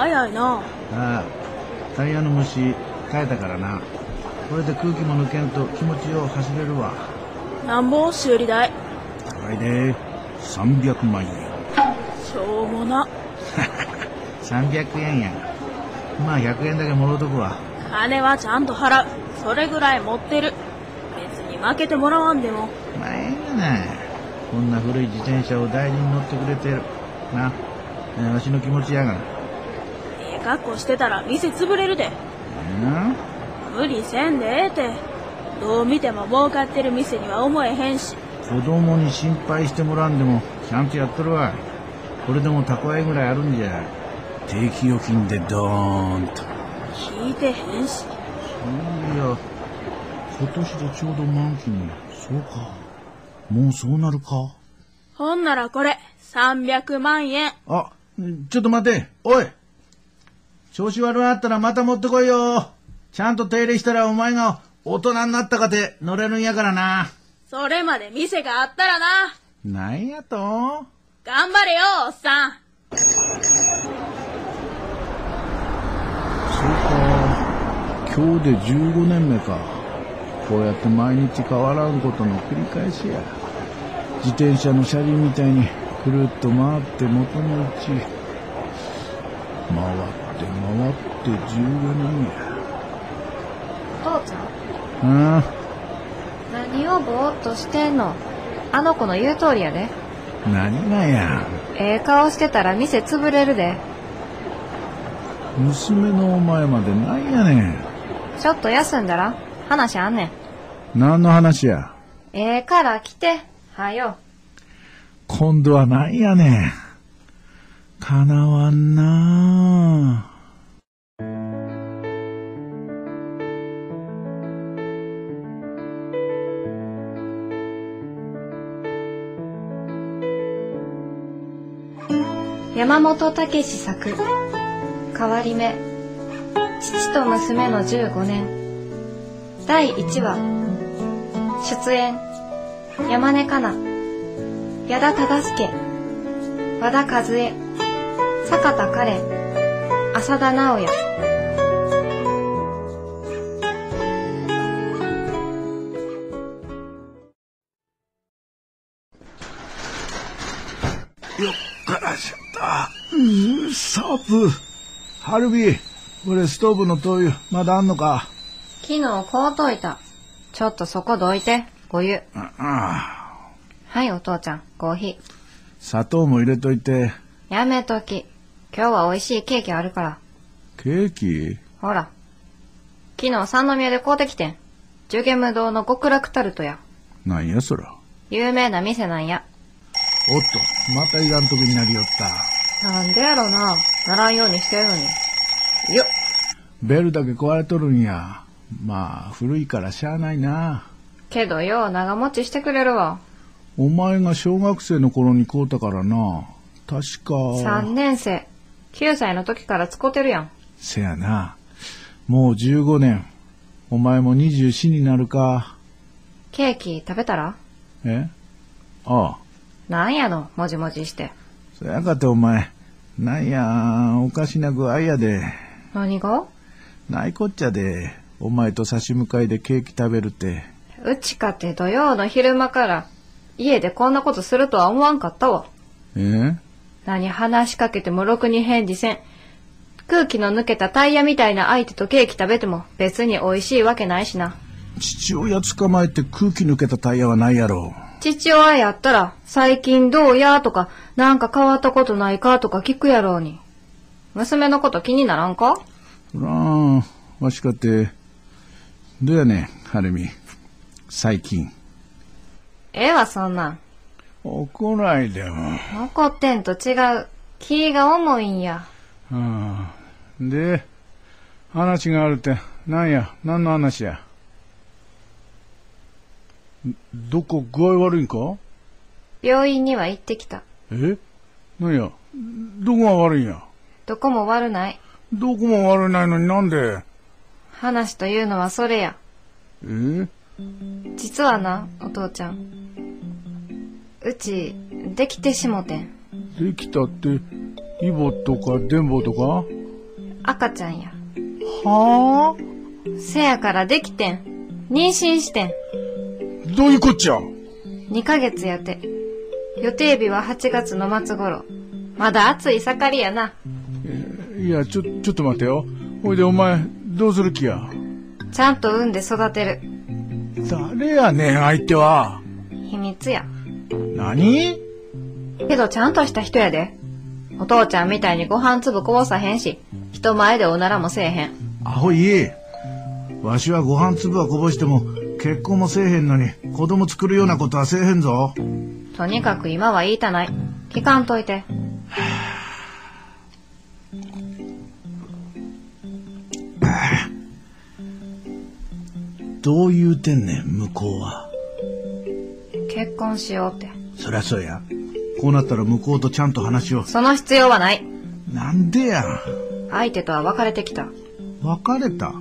早いな。ああ、タイヤの虫、変えたからな。これで空気も抜けんと気持ちよう走れるわ。なんぼ修理代。高いで。300万円。しょうもな。300円やん。まあ100円だけもろうとくわ。金はちゃんと払う。それぐらい持ってる。別に負けてもらわんでも。まあええがな。こんな古い自転車を大事に乗ってくれてる。な。えーわしの気持ちやがな。ええ格好してたら店潰れるで。うん？無理せんでええて。どう見ても儲かってる店には思えへんし。子供に心配してもらんでもちゃんとやっとるわこれでも蓄えぐらいあるんじゃ定期預金でドーンと聞いてへんし。そういや今年でちょうど満期にそうかもうそうなるかほんならこれ、300万円。あちょっと待ておい調子悪なったらまた持ってこいよ。ちゃんと手入れしたらお前が大人になったかて乗れるんやからな。それまで店があったらな。なんやと？頑張れよ、おっさん。そうか。今日で15年目か。こうやって毎日変わらんことの繰り返しや。自転車の車輪みたいにくるっと回って元の位置。回って回って15年や父ちゃん？あ何をぼーっとしてんの？あの子の言う通りやで。あ何がやええ顔してたら店潰れるで。娘のお前までなんやねちょっと休んだら？話あんねん。ん何の話や？ええから来て。はよ。今度はなんやねん。かなわんなあ山本武史作変わり目父と娘の15年。第1話出演山根かな矢田忠介。和田和恵。坂田カレン浅田直也よっからしゃった。うん、サープ。ハルビー、これストーブの灯油、まだあんのか？昨日こうといたちょっとそこどいてご湯ああはいお父ちゃんコーヒー砂糖も入れといて。やめとき今日は美味しいケーキあるからケーキ？ほら。昨日三宮で買うてきてん。ジュゲム堂の極楽タルトや。なんやそら。有名な店なんや。おっと、またいらんとこになりよった。なんでやろな。ならんようにしてるのに。よっ。ベルだけ壊れとるんや。まあ、古いからしゃあないな。けどよう長持ちしてくれるわ。お前が小学生の頃に買うたからな。確か。三年生。9歳の時から使ってるやん。せやな。もう15年。お前も24になるか。ケーキ食べたら？え？ああ。なんやの、もじもじして。そやかてお前。なんや、おかしな具合やで。何が？ないこっちゃで。お前と差し向かいでケーキ食べるって。うちかて土曜の昼間から、家でこんなことするとは思わんかったわ。え？何話しかけてもろくに返事せん。空気の抜けたタイヤみたいな相手とケーキ食べても別に美味しいわけないしな。父親捕まえて空気抜けたタイヤはないやろ。父親やったら、最近どうやとか、なんか変わったことないかとか聞くやろうに。娘のこと気にならんか？そらん、わしかて。どうやねん、はるみ。最近。ええわ、そんなん。怒らいでも。怒ってんと違う。気が重いんや。ああで、話があるって、なんや、何の話や？どこ具合悪いんか？病院には行ってきた。え？なんや？どこが悪いんや？どこも悪ない。どこも悪ないのになんで？話というのはそれや。え？実はな、お父ちゃん。うち、できてしもてん。できたって、イボとかデンボとか？赤ちゃんや。はせやからできてん。妊娠してん。あどういうこっちゃ？2ヶ月やて。予定日は8月の末頃。まだ暑い盛りやな。いや、ちょ、ちょっと待てよ。ほいでお前、どうする気や？ちゃんと産んで育てる。誰やねん、相手は。秘密や。何？けどちゃんとした人やで。お父ちゃんみたいにご飯粒こぼさへんし、人前でおならもせえへん。アホいえ。わしはご飯粒はこぼしても、結婚もせえへんのに、子供作るようなことはせえへんぞ。とにかく今は言いたない。聞かんといて。どう言うてんねん、向こうは。結婚しようって。そりゃそうや。こうなったら向こうとちゃんと話を。その必要はない。なんでや。相手とは別れてきた。別れた？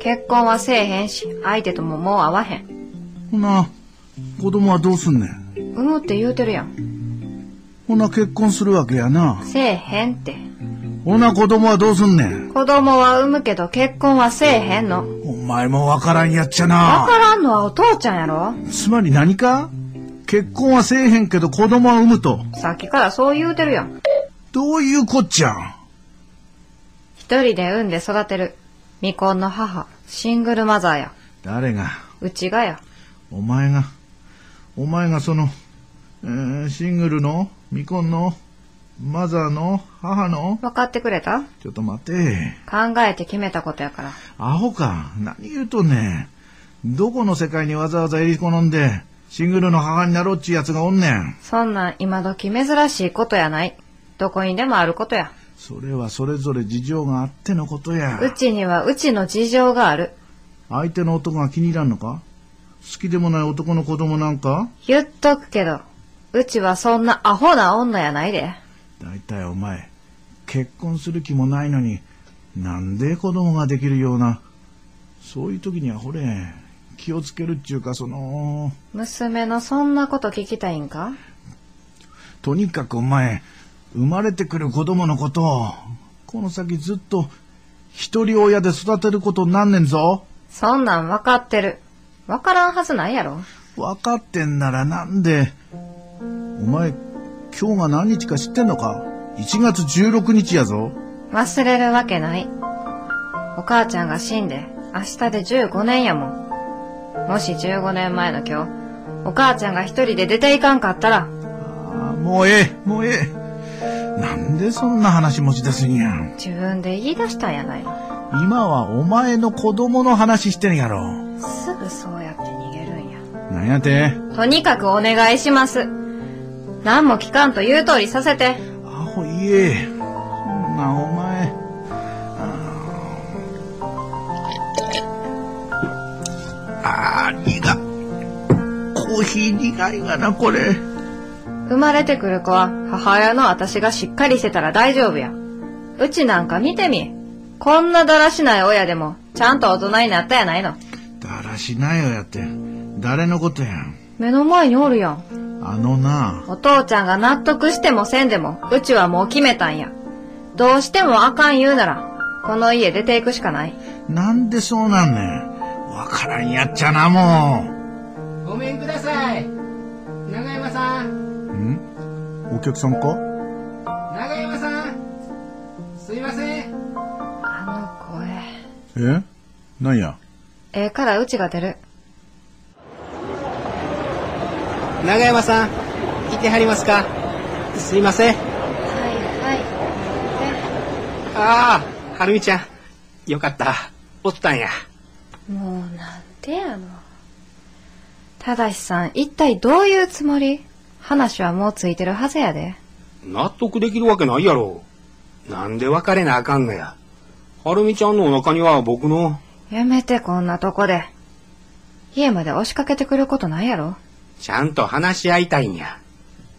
結婚はせえへんし、相手とももう会わへん。ほな、子供はどうすんねん?産むって言うてるやん。ほな結婚するわけやな。せえへんって。ほな子供はどうすんねん?子供は産むけど結婚はせえへんの。お前もわからんやっちゃわな。からんのはお父ちゃんやろつまり何か?結婚はせえへんけど子供は産むと。さっきからそう言うてるやん。どういうこっちゃ?ん一人で産んで育てる。未婚の母、シングルマザーや。誰が？うちがや。お前が、お前がその、えーシングルの未婚のマザーの母の？分かってくれた？ちょっと待て。考えて決めたことやから。アホか。何言うとんねん。どこの世界にわざわざ襟好んで、シングルの母になろうっちゅうやつがおんねん。そんなん今時珍しいことやない。どこにでもあることや。それはそれぞれ事情があってのことや。うちにはうちの事情がある。相手の男が気に入らんのか？好きでもない男の子供なんか？言っとくけど、うちはそんなアホな女やないで。だいたいお前、結婚する気もないのに、なんで子供ができるような、そういう時にはほれ、気をつけるっちゅうかその、娘のそんなこと聞きたいんか？とにかくお前、生まれてくる子供のことを、この先ずっと、一人親で育てることになんねんぞ。そんなん分かってる。分からんはずないやろ。分かってんならなんで、お前、今日が何日か知ってんのか ?1 月16日やぞ。忘れるわけない。お母ちゃんが死んで明日で15年やもん。もし15年前の今日、お母ちゃんが一人で出ていかんかったら、ああもうええ、もうええ。なんでそんな話持ち出すんや。自分で言い出したんやないの。今はお前の子供の話してんやろ。すぐそうやって逃げるんや。なんやて？とにかくお願いします。何も聞かんと言う通りさせて。アホ言え。そんなお前。ああ、苦い。コーヒー苦いがな、これ。生まれてくる子は母親の私がしっかりしてたら大丈夫や。うちなんか見てみ。こんなだらしない親でも、ちゃんと大人になったやないの。だらしないよやって。誰のことやん？目の前におるやん。あのな。お父ちゃんが納得してもせんでも、うちはもう決めたんや。どうしてもあかん言うなら、この家出ていくしかない。なんでそうなんねん？わからんやっちゃな、もごめんください。長山さ。んお客さんか？長山さん、すいません。あの声。え？なんや？ええからうちが出る。長山さん、いてはりますか？すいません。はいはああ、はるみちゃん。よかった。おったんや。い。もうなんでやの。ただしさん、一体どういうつもり？話はもうついてるはずやで。納得できるわけないやろ。なんで別れなあかんのや。はるみちゃんのお腹には僕の、やめてこんなとこで。家まで押しかけてくることないやろ。ちゃんと話し合いたいんや。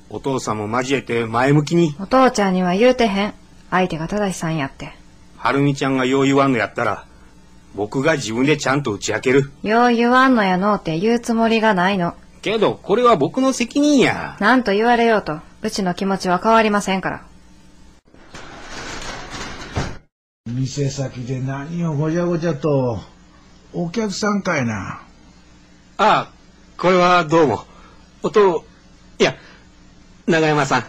お父さんも交えて前向きに、お父ちゃんには言うてへん。相手が正さんやって。はるみちゃんがよう言わんのやったら、僕が自分でちゃんと打ち明ける。よう言わんのやのうって言うつもりがないの。けど、これは僕の責任や。なんと言われようと、うちの気持ちは変わりませんから。店先で何をごちゃごちゃと。お客さんかいな。ああ、これはどうも。おと、いや、長山さん、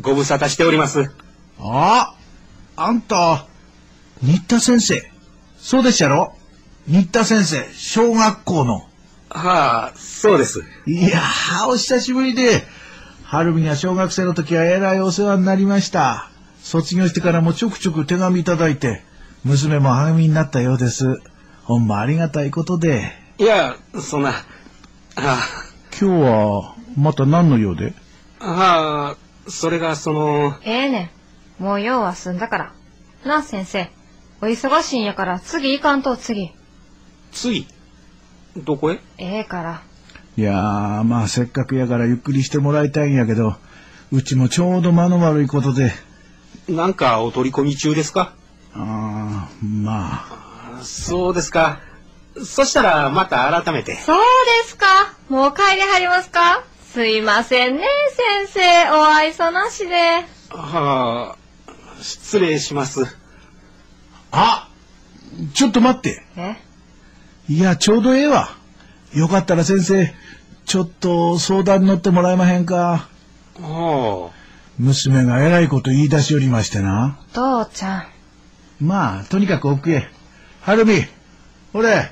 ご無沙汰しております。ああんた、新田先生。そうでしたろ？新田先生、小学校の。はあ、そうです。いやー、お久しぶりで。春美が小学生の時はえらいお世話になりました。卒業してからもちょくちょく手紙いただいて、娘も励みになったようです。ほんまありがたいことで。いや、そんな、あ今日は、また何の用で？あ、はあ、それがその、ええねん。もう用は済んだから。なあ、先生。お忙しいんやから、次行かんと、次。次、どこへ？ええから。いやー、まあせっかくやからゆっくりしてもらいたいんやけど、うちもちょうど間の悪いことで。なんかお取り込み中ですか？あー、まあ。そうですか。そしたらまた改めて。そうですかもう帰りはりますか？すいませんね、先生。お愛想なしで。はあ、失礼します。あちょっと待って。え？いや、ちょうどええわ。よかったら先生、ちょっと相談に乗ってもらえまへんか。は娘がえらいこと言い出しよりましてな。父ちゃん。まあ、とにかく奥へ。はるみ、ほれ、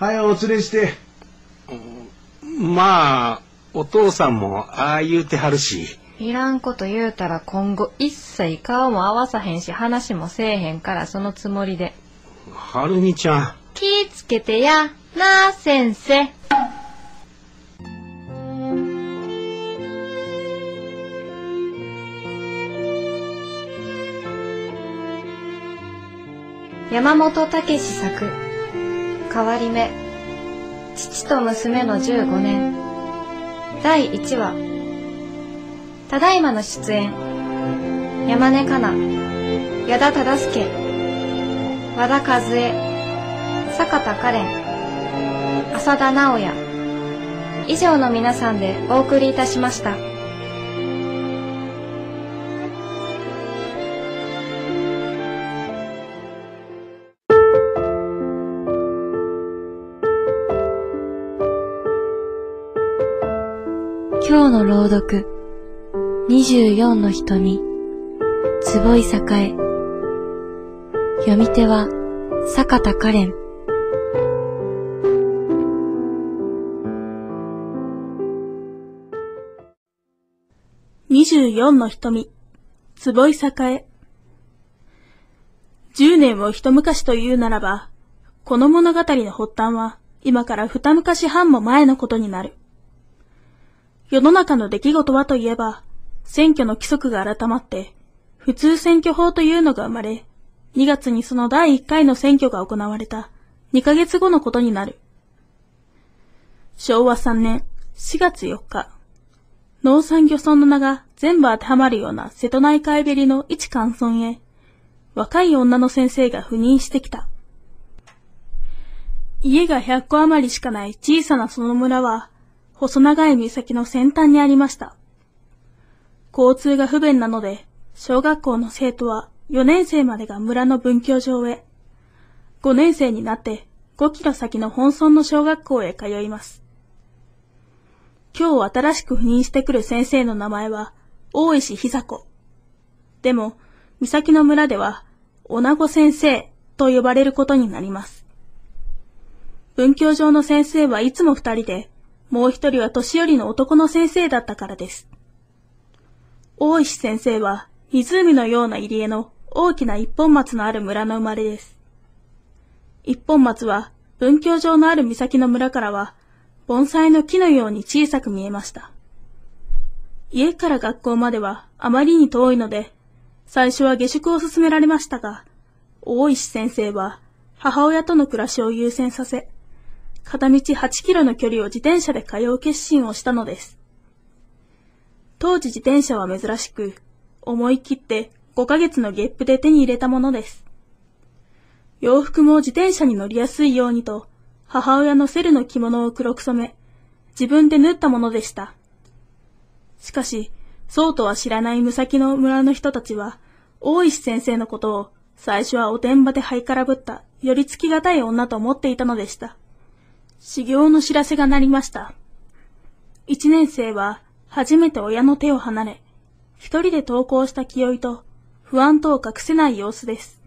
はよお連れして。あ、まあ、お父さんもああ言うてはるし。いらんこと言うたら今後一切顔も合わさへんし話もせえへんからそのつもりで。はるみちゃん。気ぃつけてや。な、先生。山本武史作変わり目。父と娘の15年。第1話。ただいまの出演。山根かな矢田忠介和田和恵。坂田カレン浅田直也以上の皆さんでお送りいたしました。今日の朗読24の瞳坪井栄。読み手は坂田カレ24の瞳、坪井栄。10年を一昔というならば、この物語の発端は今から二昔半も前のことになる。世の中の出来事はといえば、選挙の規則が改まって、普通選挙法というのが生まれ、2月にその第1回の選挙が行われた2ヶ月後のことになる。昭和3年4月4日、農産漁村の名が全部当てはまるような瀬戸内海べりの一関村へ、若い女の先生が赴任してきた。家が100個余りしかない小さなその村は、細長い岬の先端にありました。交通が不便なので、小学校の生徒は4年生までが村の文教場へ、5年生になって5キロ先の本村の小学校へ通います。今日新しく赴任してくる先生の名前は、大石久子。でも、岬の村では、女子先生と呼ばれることになります。文教上の先生はいつも二人で、もう一人は年寄りの男の先生だったからです。大石先生は、湖のような入り江の大きな一本松のある村の生まれです。一本松は、文教上のある岬の村からは、盆栽の木のように小さく見えました。家から学校まではあまりに遠いので、最初は下宿を勧められましたが、大石先生は母親との暮らしを優先させ、片道8キロの距離を自転車で通う決心をしたのです。当時自転車は珍しく、思い切って5ヶ月の月賦で手に入れたものです。洋服も自転車に乗りやすいようにと、母親のセルの着物を黒く染め、自分で縫ったものでした。しかし、そうとは知らない武蔵の村の人たちは、大石先生のことを最初はおてんばで這いからぶった、寄りつきがたい女と思っていたのでした。修行の知らせが鳴りました。一年生は初めて親の手を離れ、一人で登校した気負いと不安とを隠せない様子です。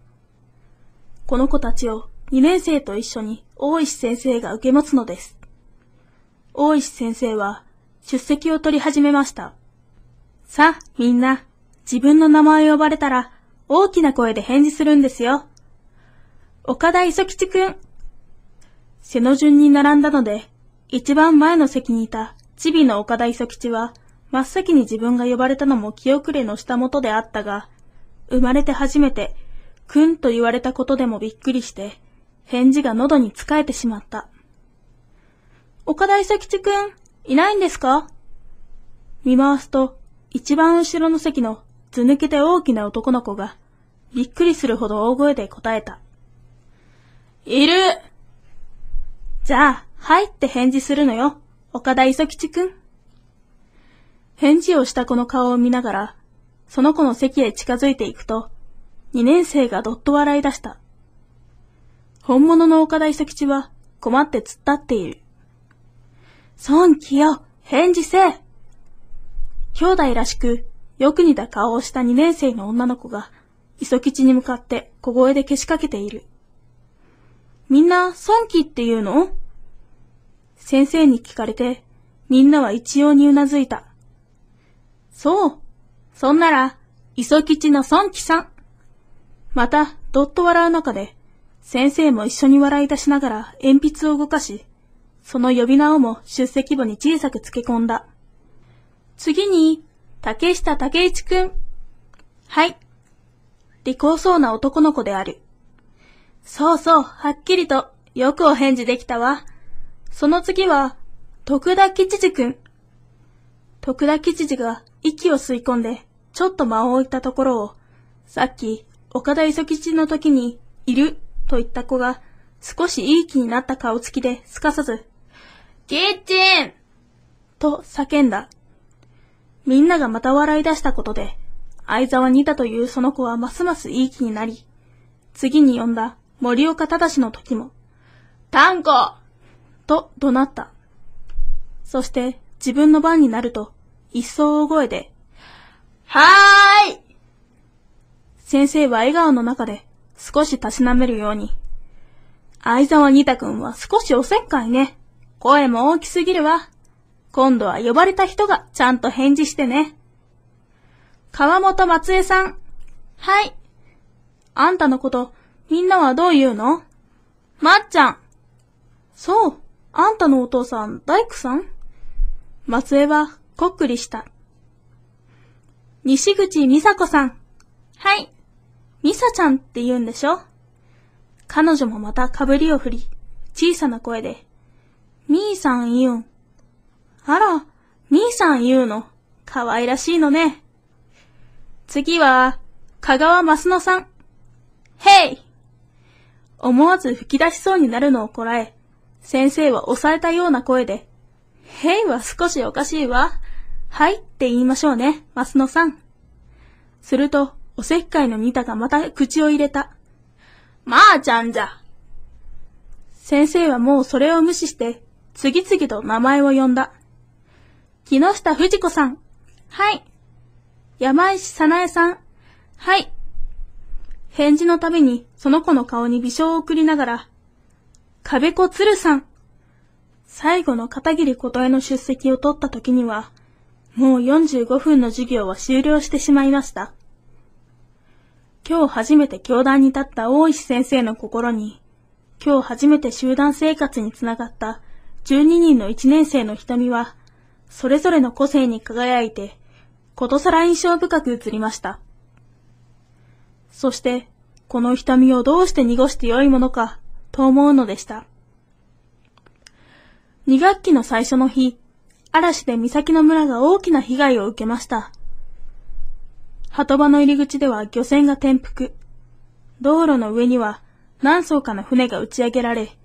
この子たちを二年生と一緒に大石先生が受け持つのです。大石先生は出席を取り始めました。さあ、みんな、自分の名前を呼ばれたら大きな声で返事するんですよ。岡田磯吉くん。背の順に並んだので、一番前の席にいたチビの岡田磯吉は、真っ先に自分が呼ばれたのも気遅れの下元であったが、生まれて初めて、くんと言われたことでもびっくりして、返事が喉につかえてしまった。岡田磯吉くん、いないんですか？見回すと、一番後ろの席の図抜けて大きな男の子が、びっくりするほど大声で答えた。いるじゃあ、はいって返事するのよ、岡田磯吉くん。返事をした子の顔を見ながら、その子の席へ近づいていくと、二年生がどっと笑い出した。本物の岡田磯吉は困って突っ立っている。孫気よ、返事せえ兄弟らしく、よく似た顔をした二年生の女の子が、磯吉に向かって小声でけしかけている。みんな、孫気って言うの？先生に聞かれて、みんなは一様にうなずいた。そう。そんなら、磯吉の孫気さん。また、どっと笑う中で、先生も一緒に笑い出しながら鉛筆を動かし、その呼び名をも出席簿に小さく付け込んだ。次に、竹下竹一くん。はい。利口そうな男の子である。そうそう、はっきりと、よくお返事できたわ。その次は、徳田吉次くん。徳田吉次が息を吸い込んで、ちょっと間を置いたところを、さっき、岡田磯吉の時に、いる、と言った子が、少しいい気になった顔つきですかさず、キッチンと叫んだ。みんながまた笑い出したことで、相沢にいたというその子はますますいい気になり、次に呼んだ森岡正の時も、タンコと怒鳴った。そして自分の番になると、一層大声で、はーい先生は笑顔の中で少したしなめるように、相沢二太くんは少しおせっかいね。声も大きすぎるわ。今度は呼ばれた人がちゃんと返事してね。川本松江さん。はい。あんたのこと、みんなはどう言うの？まっちゃん。そう。あんたのお父さん、大工さん？松江はこっくりした。西口美佐子さん。はい。美佐ちゃんって言うんでしょ？彼女もまたかぶりを振り、小さな声で、みーさん言うん。あら、みーさん言うの？かわいらしいのね。次は、香川ますのさん。へい思わず吹き出しそうになるのをこらえ、先生は押されたような声で、へいは少しおかしいわ。はいって言いましょうね、ますのさん。すると、おせっかいのニタがまた口を入れた。まあちゃんじゃ。先生はもうそれを無視して、次々と名前を呼んだ。木下富士子さん。はい。山石さなえさん。はい。返事のたびにその子の顔に微笑を送りながら、壁子鶴さん。最後の片桐琴恵の出席を取った時には、もう45分の授業は終了してしまいました。今日初めて教壇に立った大石先生の心に、今日初めて集団生活につながった12人の1年生の瞳は、それぞれの個性に輝いて、ことさら印象深く映りました。そして、この瞳をどうして濁してよいものか、と思うのでした。2学期の最初の日、嵐で岬の村が大きな被害を受けました。鳩場の入り口では漁船が転覆。道路の上には何艘かの船が打ち上げられ、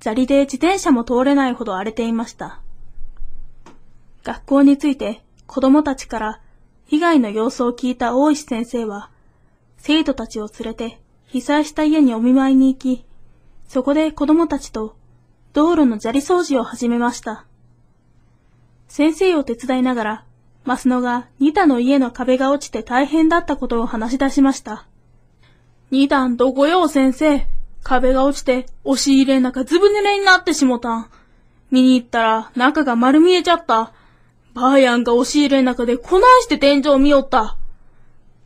砂利で自転車も通れないほど荒れていました。学校について子供たちから被害の様子を聞いた大石先生は、生徒たちを連れて被災した家にお見舞いに行き、そこで子供たちと道路の砂利掃除を始めました。先生を手伝いながら、マスノがニタの家の壁が落ちて大変だったことを話し出しました。ニタんどこよ、先生。壁が落ちて、押し入れの中ずぶ濡れになってしもたん。見に行ったら、中が丸見えちゃった。ばあやんが押し入れの中でこないして天井を見よった。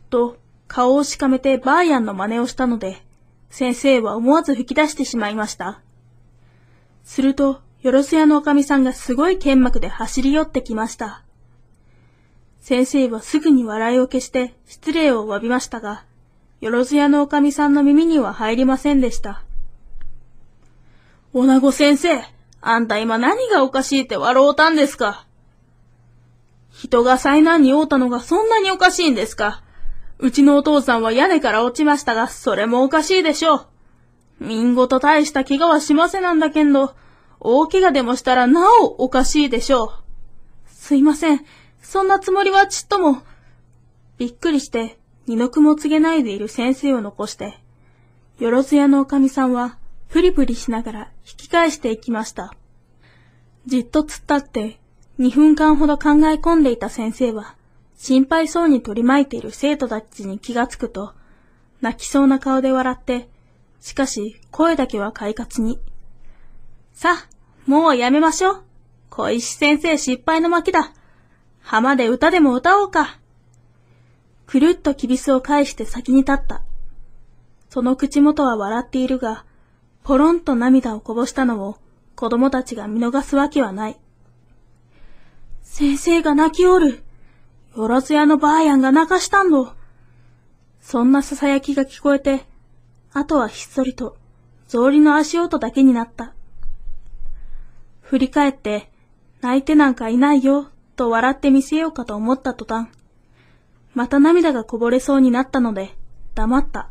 と、顔をしかめてばあやんの真似をしたので、先生は思わず吹き出してしまいました。すると、よろす屋のおかみさんがすごい剣幕で走り寄ってきました。先生はすぐに笑いを消して失礼を詫びましたが、よろず屋のおかみさんの耳には入りませんでした。おなご先生、あんた今何がおかしいって笑うたんですか？人が災難に遭うたのがそんなにおかしいんですか？うちのお父さんは屋根から落ちましたが、それもおかしいでしょう。みんごと大した怪我はしませなんだけんど、大怪我でもしたらなおおかしいでしょう。すいません。そんなつもりはちっとも。びっくりして、二の句も告げないでいる先生を残して、よろず屋のおかみさんは、プリプリしながら引き返していきました。じっと突っ立って、二分間ほど考え込んでいた先生は、心配そうに取り巻いている生徒たちに気がつくと、泣きそうな顔で笑って、しかし声だけは快活に。さあ、もうやめましょう。小石先生失敗の巻きだ。浜で歌でも歌おうか。くるっときびすを返して先に立った。その口元は笑っているが、ポロンと涙をこぼしたのを子供たちが見逃すわけはない。先生が泣きおる。よろず屋のばあやんが泣かしたんど。そんな囁きが聞こえて、あとはひっそりと、草履の足音だけになった。振り返って、泣いてなんかいないよ、と笑ってみせようかと思った途端、また涙がこぼれそうになったので、黙った。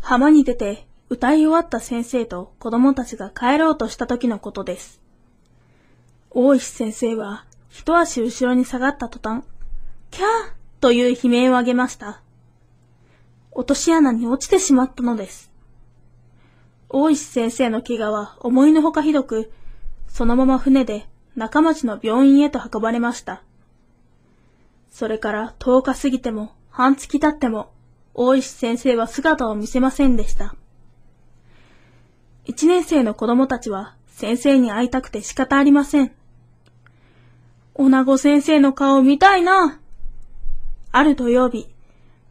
浜に出て歌い終わった先生と子供たちが帰ろうとした時のことです。大石先生は一足後ろに下がった途端、キャーという悲鳴を上げました。落とし穴に落ちてしまったのです。大石先生の怪我は思いのほかひどく、そのまま船で中町の病院へと運ばれました。それから10日過ぎても半月経っても大石先生は姿を見せませんでした。一年生の子供たちは先生に会いたくて仕方ありません。おなご先生の顔見たいな。ある土曜日、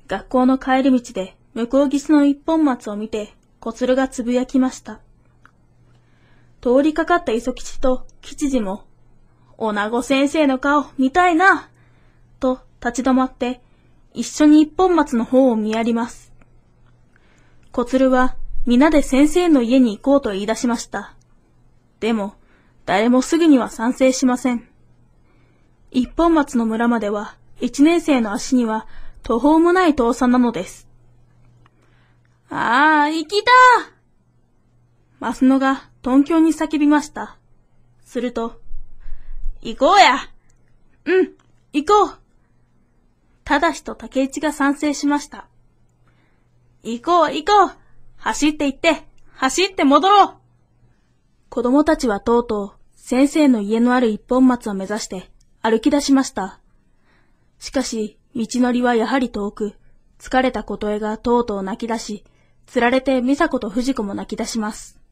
学校の帰り道で向こう岸の一本松を見て小鶴がつぶやきました。通りかかった磯吉と吉次も、おなご先生の顔見たいな。と立ち止まって、一緒に一本松の方を見やります。小鶴は皆で先生の家に行こうと言い出しました。でも、誰もすぐには賛成しません。一本松の村までは、一年生の足には途方もない遠さなのです。ああ、行きたマスノが東京に叫びました。すると、行こうやうん、行こうただしと竹内が賛成しました。行こう、行こう走って行って、走って戻ろう子供たちはとうとう先生の家のある一本松を目指して歩き出しました。しかし、道のりはやはり遠く、疲れた琴恵がとうとう泣き出し、つられて美佐子と藤子も泣き出します。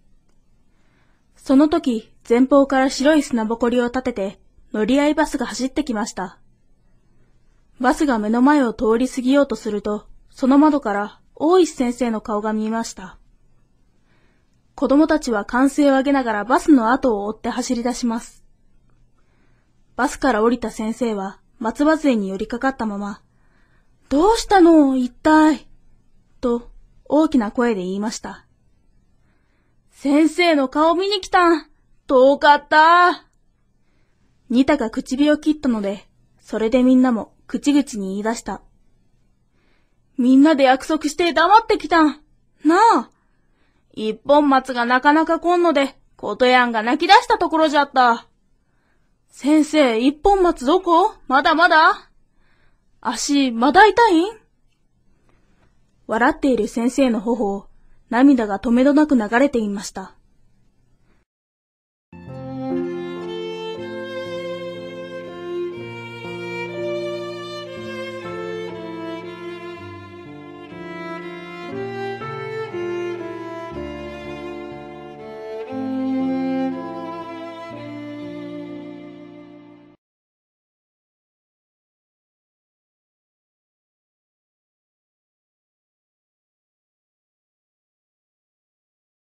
その時、前方から白い砂ぼこりを立てて、乗り合いバスが走ってきました。バスが目の前を通り過ぎようとすると、その窓から大石先生の顔が見えました。子供たちは歓声を上げながらバスの後を追って走り出します。バスから降りた先生は松葉杖に寄りかかったまま、どうしたの？一体と大きな声で言いました。先生の顔見に来たん遠かった。ニタが口火を切ったので、それでみんなも口々に言い出した。みんなで約束して黙ってきたん。なあ。一本松がなかなか来んので、ことやんが泣き出したところじゃった。先生、一本松どこ？まだまだ？足、まだ痛いん？笑っている先生の頬を涙が止めどなく流れていました。